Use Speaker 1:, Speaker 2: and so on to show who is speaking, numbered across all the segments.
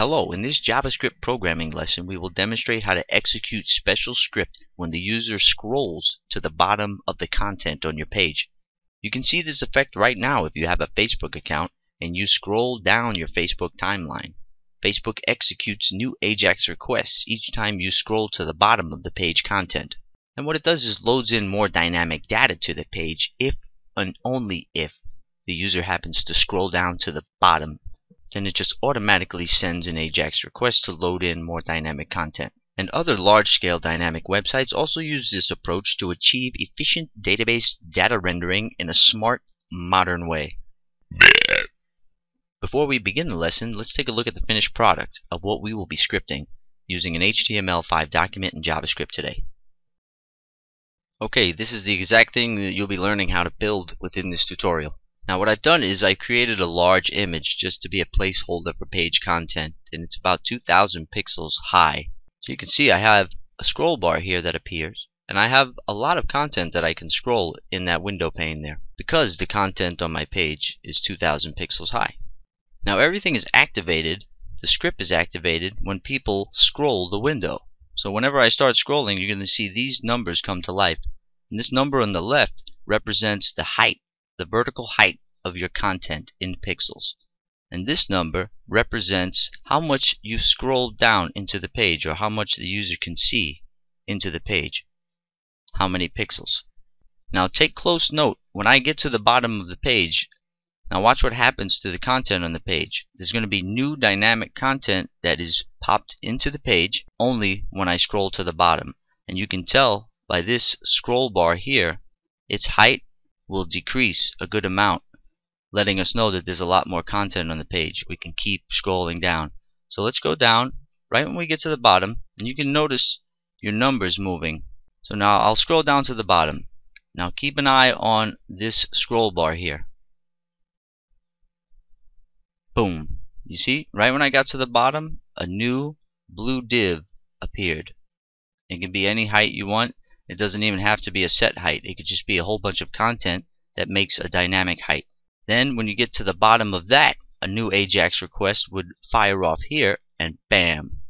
Speaker 1: Hello, in this JavaScript programming lesson we will demonstrate how to execute special script when the user scrolls to the bottom of the content on your page. You can see this effect right now if you have a Facebook account and you scroll down your Facebook timeline. Facebook executes new AJAX requests each time you scroll to the bottom of the page content. And what it does is loads in more dynamic data to the page if and only if the user happens to scroll down to the bottom then it just automatically sends an AJAX request to load in more dynamic content. And other large-scale dynamic websites also use this approach to achieve efficient database data rendering in a smart, modern way. Before we begin the lesson, let's take a look at the finished product of what we will be scripting using an HTML5 document in JavaScript today. Okay, this is the exact thing that you'll be learning how to build within this tutorial. Now what I've done is I created a large image just to be a placeholder for page content and it's about 2000 pixels high. So you can see I have a scroll bar here that appears and I have a lot of content that I can scroll in that window pane there because the content on my page is 2000 pixels high. Now everything is activated, the script is activated when people scroll the window. So whenever I start scrolling you're going to see these numbers come to life. And this number on the left represents the height the vertical height of your content in pixels. And this number represents how much you scroll down into the page or how much the user can see into the page. How many pixels. Now take close note. When I get to the bottom of the page, now watch what happens to the content on the page. There's going to be new dynamic content that is popped into the page only when I scroll to the bottom. And you can tell by this scroll bar here, its height will decrease a good amount letting us know that there's a lot more content on the page. We can keep scrolling down. So let's go down right when we get to the bottom and you can notice your numbers moving. So now I'll scroll down to the bottom. Now keep an eye on this scroll bar here. Boom. You see, right when I got to the bottom, a new blue div appeared. It can be any height you want. It doesn't even have to be a set height. It could just be a whole bunch of content that makes a dynamic height. Then when you get to the bottom of that, a new AJAX request would fire off here and bam.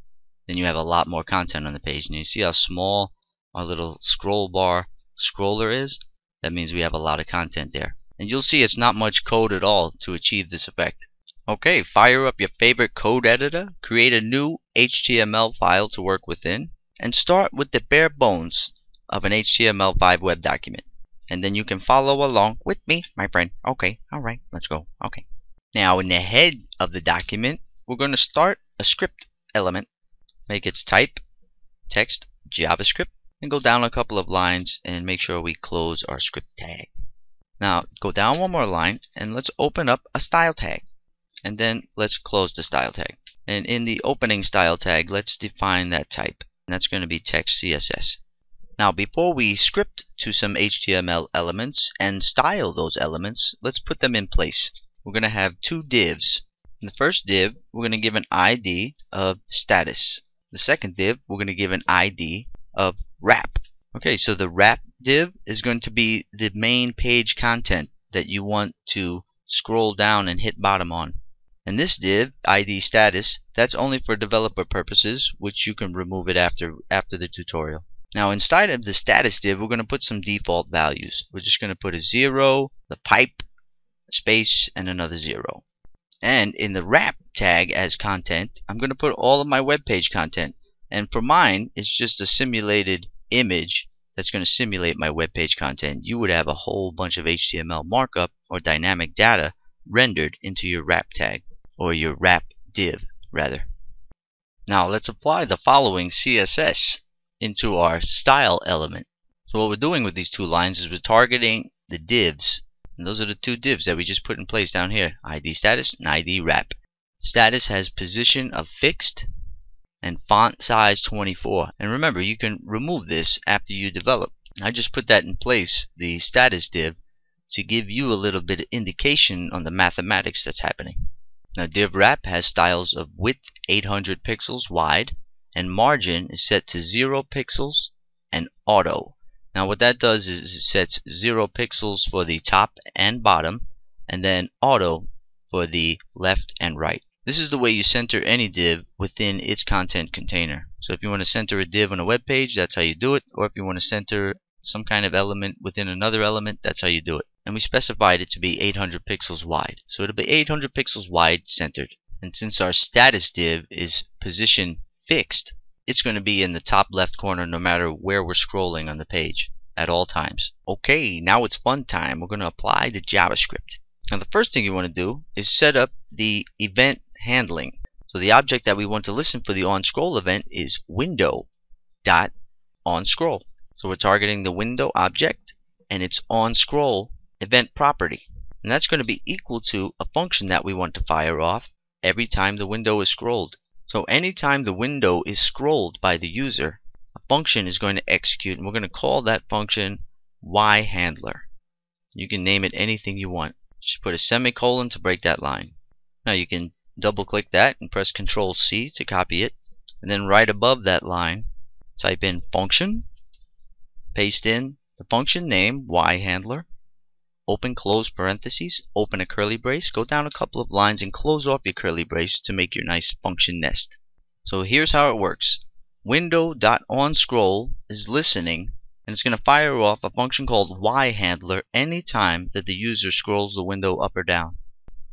Speaker 1: Then you have a lot more content on the page. And you see how small our little scroll bar scroller is? That means we have a lot of content there. And you'll see it's not much code at all to achieve this effect. Okay, fire up your favorite code editor, create a new HTML file to work within, and start with the bare bones of an HTML5 web document. And then you can follow along with me, my friend. Okay, alright, let's go. Okay. Now, in the head of the document, we're going to start a script element. Make its type, text, JavaScript, and go down a couple of lines and make sure we close our script tag. Now, go down one more line and let's open up a style tag. And then let's close the style tag. And in the opening style tag, let's define that type. And that's going to be text CSS. Now before we script to some HTML elements and style those elements, let's put them in place. We're going to have two divs. In the first div, we're going to give an ID of status. The second div, we're going to give an ID of wrap. Okay, so the wrap div is going to be the main page content that you want to scroll down and hit bottom on. And this div, ID status, that's only for developer purposes, which you can remove it after after the tutorial. Now inside of the status div, we're going to put some default values. We're just going to put a 0, the pipe, space, and another 0. And in the wrap tag as content, I'm going to put all of my web page content. And for mine, it's just a simulated image that's going to simulate my web page content. You would have a whole bunch of HTML markup or dynamic data rendered into your wrap tag, or your wrap div, rather. Now let's apply the following CSS into our style element. So what we're doing with these two lines is we're targeting the divs. And those are the two divs that we just put in place down here. ID status and ID wrap. Status has position of fixed and font size 24. And remember, you can remove this after you develop. I just put that in place, the status div, to give you a little bit of indication on the mathematics that's happening. Now div wrap has styles of width 800 pixels wide and margin is set to 0 pixels and auto. Now what that does is it sets 0 pixels for the top and bottom and then auto for the left and right. This is the way you center any div within its content container. So if you want to center a div on a web page, that's how you do it. Or if you want to center some kind of element within another element, that's how you do it. And we specified it to be 800 pixels wide. So it'll be 800 pixels wide centered. And since our status div is position fixed, it's going to be in the top left corner no matter where we're scrolling on the page at all times. Okay, now it's fun time. We're going to apply the JavaScript. Now the first thing you want to do is set up the event handling. So the object that we want to listen for the onScroll event is window dot onScroll. So we're targeting the window object and its onScroll event property. And that's going to be equal to a function that we want to fire off every time the window is scrolled. So anytime the window is scrolled by the user, a function is going to execute and we're going to call that function yHandler. You can name it anything you want. Just put a semicolon to break that line. Now you can double click that and press Control C to copy it. And then right above that line, type in function, paste in the function name, yHandler, open close parentheses, open a curly brace, go down a couple of lines and close off your curly brace to make your nice function nest. So here's how it works. Window.onScroll is listening and it's going to fire off a function called yHandler anytime that the user scrolls the window up or down.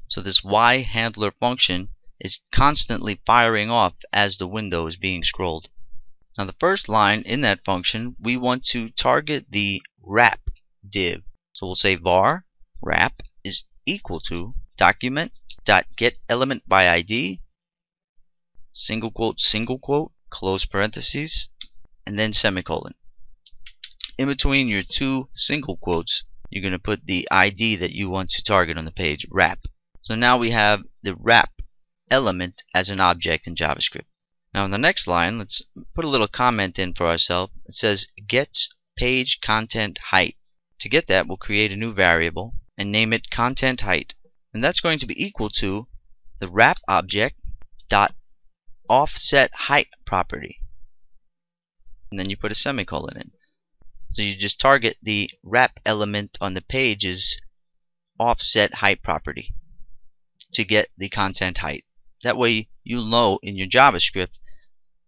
Speaker 1: So this yHandler function is constantly firing off as the window is being scrolled. Now the first line in that function, we want to target the wrap div. So we'll say var wrap is equal to document dot get element by ID single quote single quote close parentheses and then semicolon in between your two single quotes, you're going to put the ID that you want to target on the page, wrap. So now we have the wrap element as an object in JavaScript. Now in the next line, let's put a little comment in for ourselves. It says gets page content height. To get that, we'll create a new variable and name it content height. And that's going to be equal to the wrap object dot offset height property. And then you put a semicolon in. So you just target the wrap element on the page's offset height property to get the content height. That way you'll know in your JavaScript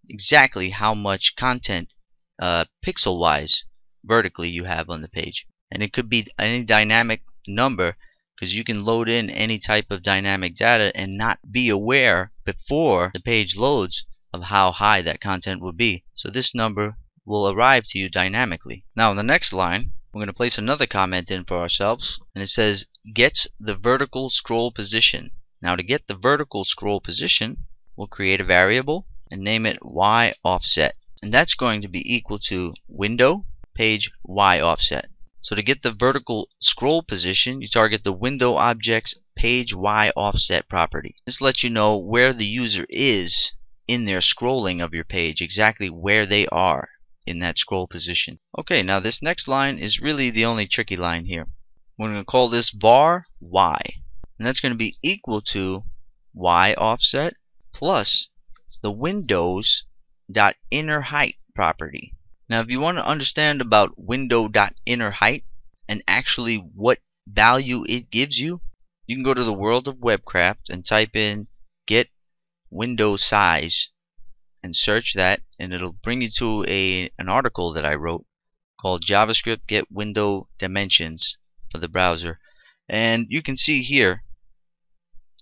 Speaker 1: exactly how much content uh, pixel-wise vertically you have on the page. And it could be any dynamic number because you can load in any type of dynamic data and not be aware before the page loads of how high that content will be. So this number will arrive to you dynamically. Now in the next line, we're going to place another comment in for ourselves, and it says gets the vertical scroll position. Now to get the vertical scroll position, we'll create a variable and name it y offset. And that's going to be equal to window page y offset. So to get the vertical scroll position, you target the window object's page y offset property. This lets you know where the user is in their scrolling of your page, exactly where they are in that scroll position. Okay, now this next line is really the only tricky line here. We're going to call this var y. And that's going to be equal to y offset plus the windows dot inner height property. Now if you want to understand about window inner height and actually what value it gives you, you can go to the world of Webcraft and type in get window size and search that and it'll bring you to a an article that I wrote called JavaScript Get Window Dimensions for the browser. And you can see here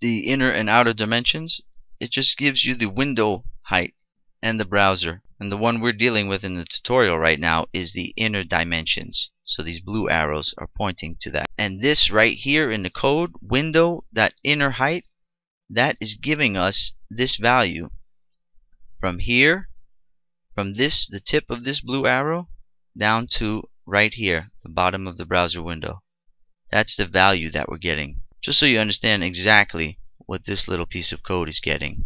Speaker 1: the inner and outer dimensions. It just gives you the window height and the browser and the one we're dealing with in the tutorial right now is the inner dimensions so these blue arrows are pointing to that and this right here in the code window that inner height that is giving us this value from here, from this, the tip of this blue arrow, down to right here, the bottom of the browser window. That's the value that we're getting. Just so you understand exactly what this little piece of code is getting.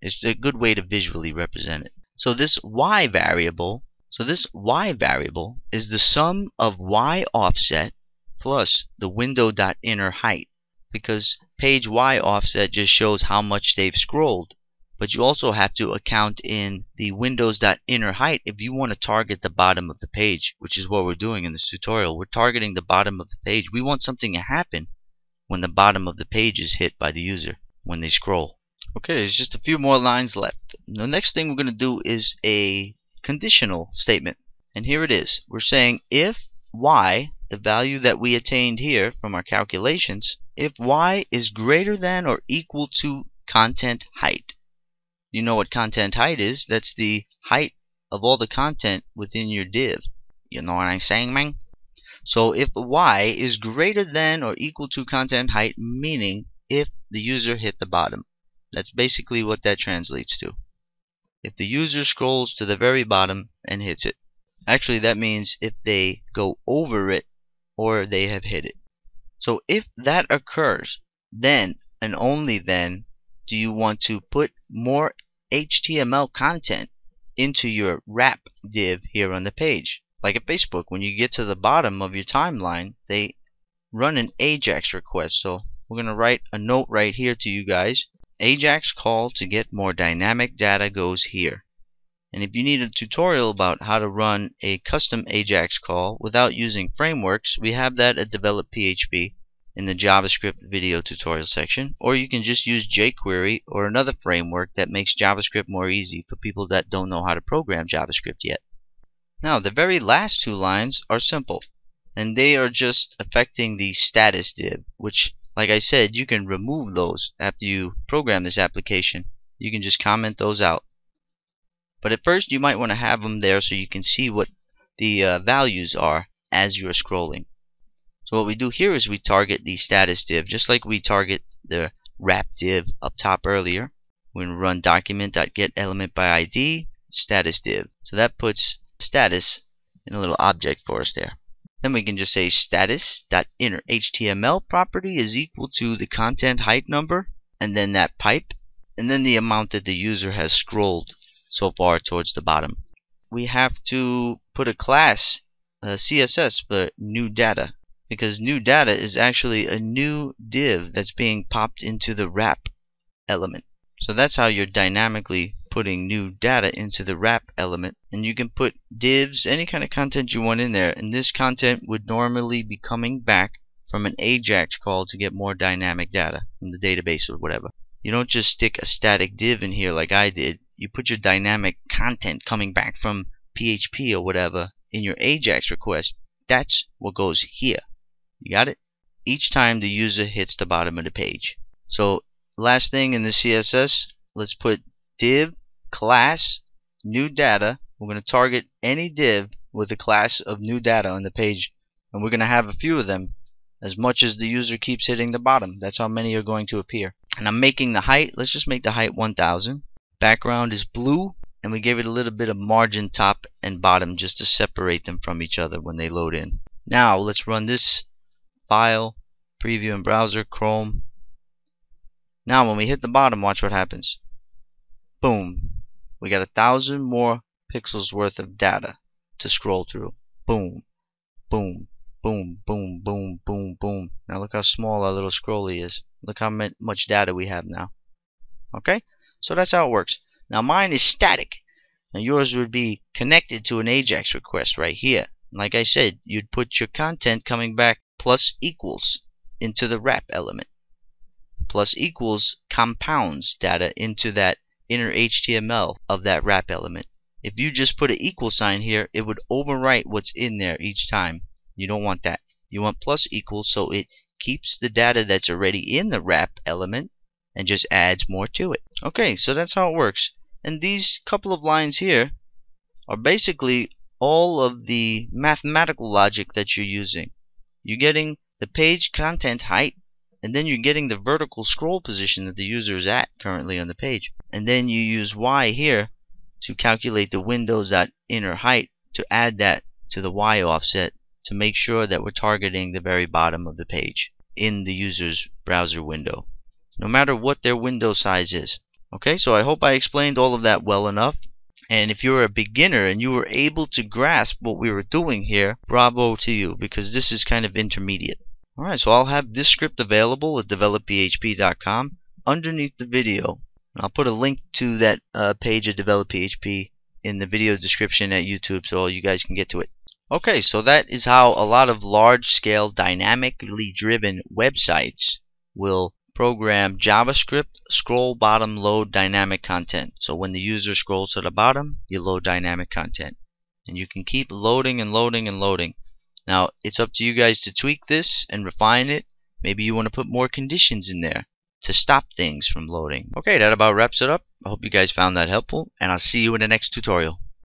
Speaker 1: It's a good way to visually represent it. So this y variable, so this y variable is the sum of y offset plus the window.inner height because page y offset just shows how much they've scrolled but you also have to account in the windows.inner height if you want to target the bottom of the page, which is what we're doing in this tutorial. We're targeting the bottom of the page. We want something to happen when the bottom of the page is hit by the user, when they scroll. Okay, there's just a few more lines left. The next thing we're going to do is a conditional statement. And here it is. We're saying if y, the value that we attained here from our calculations, if y is greater than or equal to content height. You know what content height is? That's the height of all the content within your div. You know what I'm saying, man? So if y is greater than or equal to content height, meaning if the user hit the bottom. That's basically what that translates to. If the user scrolls to the very bottom and hits it. Actually, that means if they go over it or they have hit it. So if that occurs, then and only then do you want to put more HTML content into your wrap div here on the page. Like at Facebook, when you get to the bottom of your timeline, they run an AJAX request. So we're going to write a note right here to you guys. AJAX call to get more dynamic data goes here. And if you need a tutorial about how to run a custom AJAX call without using frameworks, we have that at Develop PHP in the JavaScript video tutorial section, or you can just use jQuery or another framework that makes JavaScript more easy for people that don't know how to program JavaScript yet. Now, the very last two lines are simple, and they are just affecting the status div, which, like I said, you can remove those after you program this application. You can just comment those out. But at first, you might want to have them there so you can see what the uh, values are as you are scrolling. So what we do here is we target the status div just like we target the wrap div up top earlier. To run document.getElementById status div. So that puts status in a little object for us there. Then we can just say status.innerHTML property is equal to the content height number and then that pipe and then the amount that the user has scrolled so far towards the bottom. We have to put a class, CSS for new data because new data is actually a new div that's being popped into the wrap element. So that's how you're dynamically putting new data into the wrap element. And you can put divs, any kind of content you want in there. And this content would normally be coming back from an AJAX call to get more dynamic data from the database or whatever. You don't just stick a static div in here like I did. You put your dynamic content coming back from PHP or whatever in your AJAX request. That's what goes here. You got it? Each time the user hits the bottom of the page. So last thing in the CSS, let's put div class new data. We're going to target any div with a class of new data on the page. And we're going to have a few of them as much as the user keeps hitting the bottom. That's how many are going to appear. And I'm making the height. Let's just make the height 1000. Background is blue. And we gave it a little bit of margin top and bottom just to separate them from each other when they load in. Now let's run this File, Preview in Browser, Chrome. Now when we hit the bottom, watch what happens. Boom. We got a thousand more pixels worth of data to scroll through. Boom. Boom. Boom, boom, boom, boom, boom. Now look how small our little scrolly is. Look how much data we have now. Okay? So that's how it works. Now mine is static. Now yours would be connected to an AJAX request right here. Like I said, you'd put your content coming back plus equals into the wrap element. Plus equals compounds data into that inner HTML of that wrap element. If you just put an equal sign here, it would overwrite what's in there each time. You don't want that. You want plus equals so it keeps the data that's already in the wrap element and just adds more to it. Okay, so that's how it works. And these couple of lines here are basically all of the mathematical logic that you're using. You're getting the page content height, and then you're getting the vertical scroll position that the user is at currently on the page. And then you use Y here to calculate the windows.inner height to add that to the Y offset to make sure that we're targeting the very bottom of the page in the user's browser window, no matter what their window size is. Okay, so I hope I explained all of that well enough. And if you're a beginner and you were able to grasp what we were doing here, bravo to you, because this is kind of intermediate. Alright, so I'll have this script available at developphp.com underneath the video. And I'll put a link to that uh, page of developphp in the video description at YouTube so you guys can get to it. Okay, so that is how a lot of large-scale dynamically driven websites will program JavaScript scroll bottom load dynamic content. So when the user scrolls to the bottom, you load dynamic content. And you can keep loading and loading and loading. Now, it's up to you guys to tweak this and refine it. Maybe you want to put more conditions in there to stop things from loading. Okay, that about wraps it up. I hope you guys found that helpful, and I'll see you in the next tutorial.